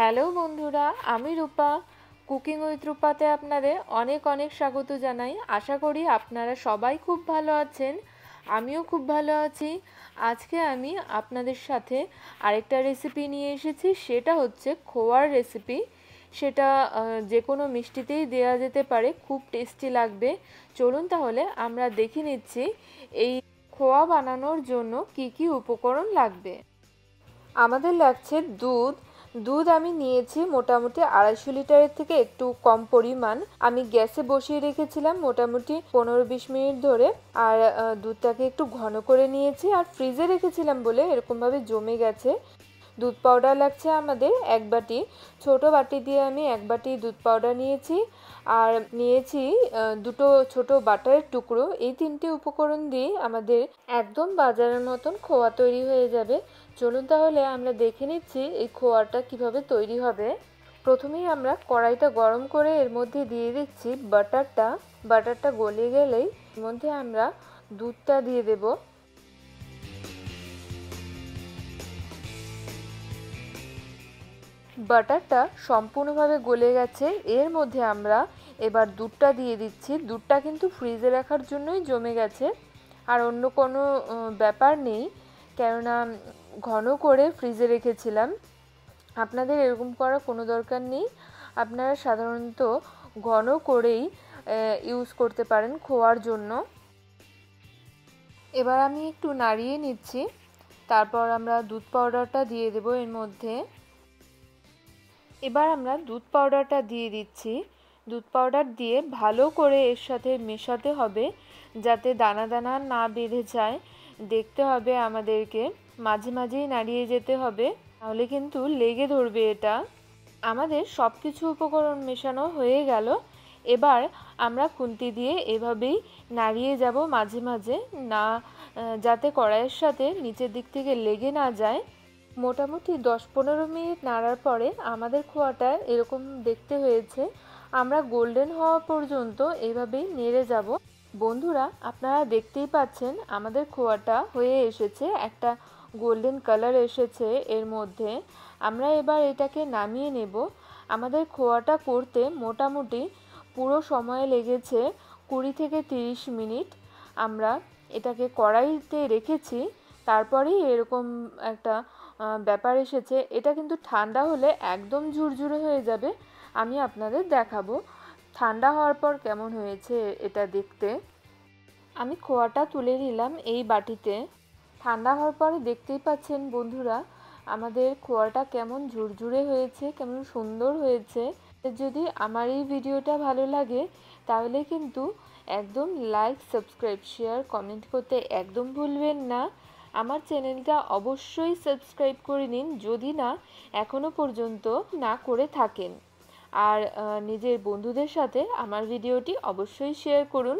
Hello বন্ধুরা, আমি রূপা। Cooking with রূপাতে আপনাদের অনেক অনেক স্বাগত জানাই। আশা করি আপনারা সবাই খুব ভালো আছেন, আমিও খুব ভালো আছি। আজকে আমি আপনাদের সাথে আরেকটা রেসিপি নিয়ে এসেছি, সেটা হচ্ছে খোয়ার রেসিপি সেটা যে কোনো মিষ্টিতেই দেওয়া যেতে পারে, খুব টেস্টি লাগবে। চলুন তাহলে আমরা দেখে নিচ্ছি, এই খোয়া বানানোর জন্য কি কি উপকরণ লাগবে। আমাদের লাগছে দুধ দুধ আমি নিয়েছি মোটামুটি আড়াইশো লিটারের থেকে একটু কম পরিমাণ। আমি গ্যাসে বসিয়ে রেখেছিলাম মোটামুটি পনেরো বিশ মিনিট ধরে। আর দুধটাকে একটু ঘন করে নিয়েছি আর ফ্রিজে রেখেছিলাম বলে এরকমভাবে জমে গেছে। দুধ পাউডার লাগছে আমাদের, এক বাটি। ছোট বাটি দিয়ে আমি এক বাটি দুধ পাউডার নিয়েছি। আর নিয়েছি দুটো ছোট বাটারের টুকরো। এই তিনটি উপকরণ দিয়ে আমাদের একদম বাজারের মতন খোয়া তৈরি হয়ে যাবে। চলুন তাহলে আমরা দেখে নিচ্ছি এই খোয়াটা কীভাবে তৈরি হবে। প্রথমেই আমরা কড়াইটা গরম করে এর মধ্যে দিয়ে দিচ্ছি বাটারটা। বাটারটা গলে গেলেই এর মধ্যে আমরা দুধটা দিয়ে দেবো। বাটারটা সম্পূর্ণভাবে গলে গেছে। এর মধ্যে আমরা এবার দুধটা দিয়ে দিচ্ছি। দুধটা কিন্তু ফ্রিজে রাখার জন্যই জমে গেছে। আর অন্য কোনো ব্যাপার নেই, কেননা ঘন করে ফ্রিজে রেখেছিলাম। আপনাদের এরকম করার কোনো দরকার নেই। আপনারা সাধারণত ঘন করেই ইউজ করতে পারেন খোয়ার জন্য। এবার আমি একটু নাড়িয়ে নিচ্ছি। তারপর আমরা দুধ পাউডারটা দিয়ে দেবো এর মধ্যে। এবার আমরা দুধ পাউডারটা দিয়ে দিচ্ছি। দুধ পাউডার দিয়ে ভালো করে এর সাথে মেশাতে হবে যাতে দানা দানা না বেঁধে যায়। দেখতে হবে আমাদেরকে। মাঝে মাঝেই নাড়িয়ে যেতে হবে, তাহলে কিন্তু লেগে ধরবে এটা। আমাদের সব কিছু উপকরণ মেশানো হয়ে গেল। এবার আমরা খুন্তি দিয়ে এভাবেই নাড়িয়ে যাব মাঝে মাঝে। না যাতে কড়াইয়ের সাথে নিচের দিক থেকে লেগে না যায়। মোটামুটি দশ পনেরো মিনিট নাড়ার পরে আমাদের খোয়াটা এরকম দেখতে হয়েছে। আমরা গোল্ডেন হওয়া পর্যন্ত এভাবেই নেড়ে যাব। বন্ধুরা, আপনারা দেখতেই পাচ্ছেন আমাদের খোয়াটা হয়ে এসেছে, একটা গোল্ডেন কালার এসেছে এর মধ্যে। আমরা এবার এটাকে নামিয়ে নেব। আমাদের খোয়াটা করতে মোটামুটি পুরো সময় লেগেছে, কুড়ি থেকে তিরিশ মিনিট। আমরা এটাকে কড়াইতে রেখেছি, তারপরেই এরকম একটা ব্যাপার এসেছে। এটা কিন্তু ঠান্ডা হলে একদম ঝুরঝুরে হয়ে যাবে। আমি আপনাদের দেখাবো। ঠান্ডা হওয়ার পর কেমন হয়েছে এটা দেখতে। আমি খোয়াটা তুলে নিলাম এই বাটিতে। ঠান্ডা হওয়ার পরে দেখতেই পাচ্ছেন বন্ধুরা, আমাদের খোয়াটা কেমন ঝুরঝুরে হয়েছে, কেমন সুন্দর হয়েছে। যদি আমার এই ভিডিওটা ভালো লাগে, তাহলে কিন্তু একদম লাইক সাবস্ক্রাইব শেয়ার কমেন্ট করতে একদম ভুলবেন না। আমার চ্যানেলটা অবশ্যই সাবস্ক্রাইব করে নিন যদি না এখনও পর্যন্ত না করে থাকেন। আর নিজের বন্ধুদের সাথে আমার ভিডিওটি অবশ্যই শেয়ার করুন।